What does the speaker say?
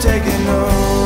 taking over.